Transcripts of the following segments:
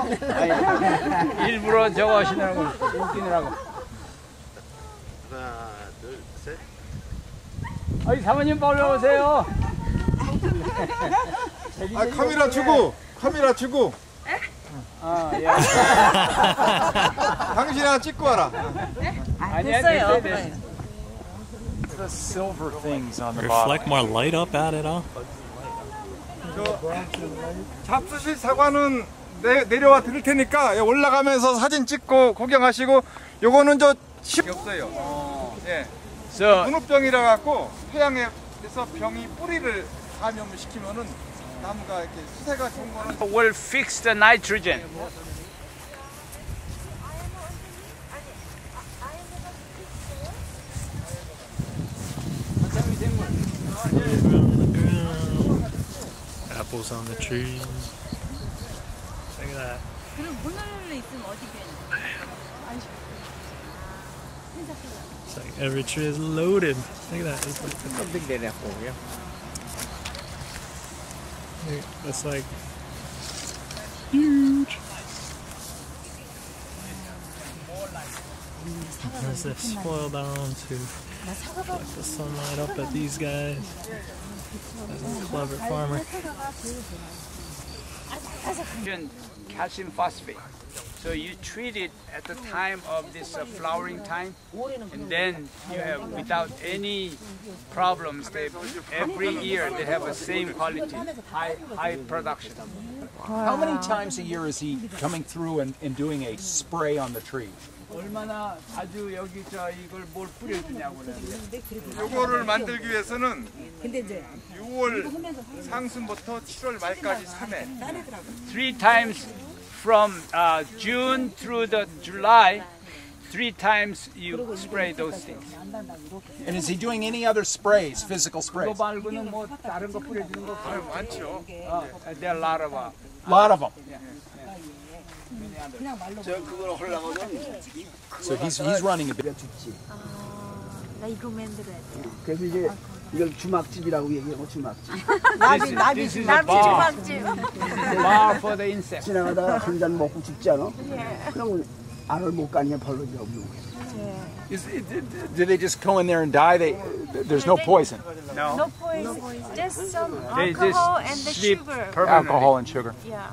아니, 일부러 저거 하시느라고 웃기느라고. 하나, 둘, 셋. 아니 사모님 빨리 오세요. 아 카메라 주고 카메라 주고 아, 예. 당신 하나 찍고 와라. 아니야 됐어요. 됐어요. The silver things on the Reflect more light up at it all. 잡수실 사과는 내, 내려와 드릴 테니까 예, 올라가면서 사진 찍고 구경하시고 요거는 저 시... 없어요. 예. So 문우병이라 갖고 태양에서 병이 뿌리를 감염을 시키면은 나무가 이렇게 수세가 좋은 거는 we'll fix the nitrogen. Apples on the trees. Look at that. 그럼 오늘 있으면 어디 괜히? It's like every tree is loaded. Look at that. It's like, big day there for you. it's like huge. As they spoil down to collect the sunlight up at these guys. That's a clever farmer. calcium phosphate. So you treat it at the time of this uh, flowering time, and then you have without any problems. They every year they have the same quality, high high production. How many times a year is he coming through and, and doing a spray on the tree? 얼마나 자주 여기 저 이걸 뭘 뿌려주냐고는. 요거를 만들기 위해서는 6월 상순부터 7월 말까지 3회 Three times from uh, June through the July, three times you spray those things. And is he doing any other sprays, physical sprays? Uh, there are a lot of them. A lot of them. So he's, he's running a bit. 이걸 주막집이라고 얘기하고 주막집. Is a bar, 주막집. bar for the insects. 지나가다가 한 잔 먹고 죽지 않아? 그럼 알을 못 가니까 별로 이제 없는 거지. Is, do they just go in there and die? They, there's no poison. No. No poison. Just some alcohol and the sugar. Alcohol and sugar. Yeah.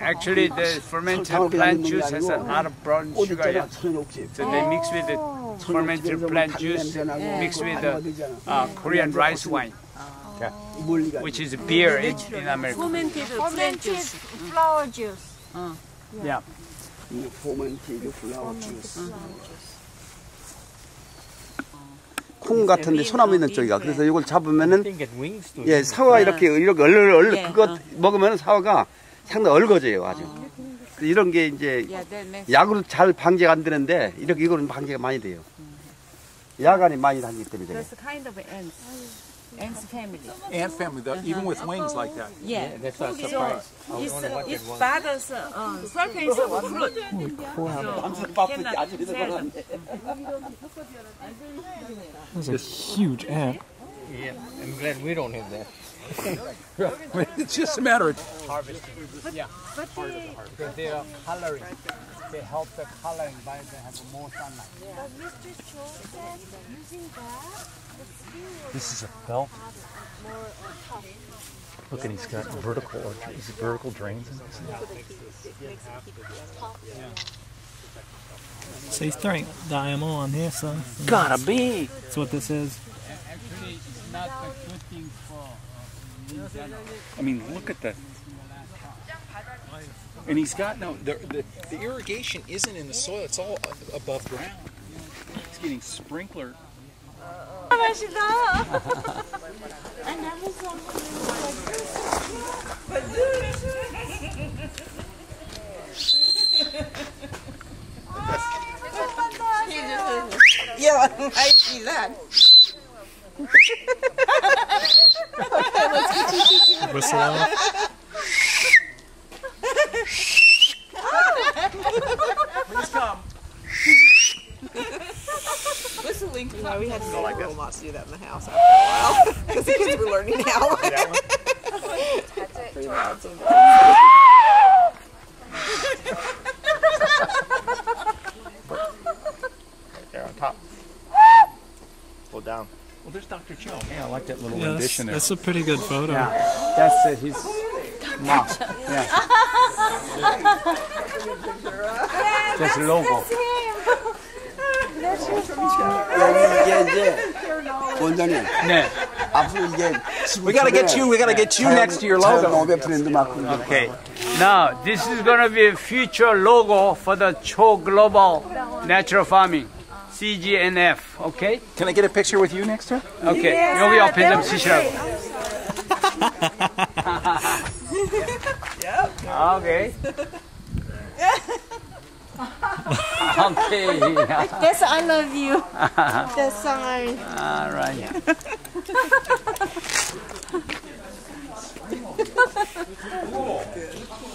Actually, the fermented plant juice has a lot of brown sugar in it. So they mix with the oh. fermented plant juice, mixed with the uh, Korean rice wine. Oh. Okay. Which is beer in, in America. Fermented, fermented flower juice. Uh, yeah. Fermented flower juice. 콩 같은데 소나무 있는 쪽이가. 그래서 이걸 잡으면은 예 사과 이렇게 이렇게 얼얼 얼 그거 먹으면 사과가 상당히 얼거져요 아주. 이런 게 이제 약으로 잘 방제가 안 되는데 이렇게 이거는 방제가 많이 돼요. 야간에 많이 다니기 때문에. That's kind of ants. Ants family. Ant family, though, even with wings like that. Yeah. that's not surprised. It's, it's bad as uh, serpents of fruit. That's a huge ant. Yeah, I'm glad we don't have that. it's just a matter of harvesting. Yeah. Because they are coloring. They help the coloring by they have more sunlight. But Mr. Cho said using that, the skin will This is a belt. more tough. Look, and he's got vertical is it vertical drains in this. So he's throwing dynamo on here, so Gotta be. that's what this is. Actually, it's not a good thing for. I mean, look at that. And he's got no, the, the, the irrigation isn't in the soil, it's all above ground. He's getting sprinkler. I never saw like this. yeah, I see that. Yeah, let's get Tishy doing Whistle off. Please come. Whistling. You know, we had to go like robots to do that in the house after a while because the kids were learning how. Yeah. That's it. Pretty. There on top. Pull down. Well, there's Dr. Cho. Yeah, I like that little yeah, that's, there. That's a pretty good photo. Yeah, that's it. He's mom. Yeah. that's local. we gotta get you. We gotta get you next to your logo. Okay. Now this is gonna be a future logo for the Cho Global Natural Farming. CGNF. Okay? Can I get a picture with you next to it? Okay. 여기 옆에 좀 쓰시라고. Okay. okay. That's I love you. That song I All right.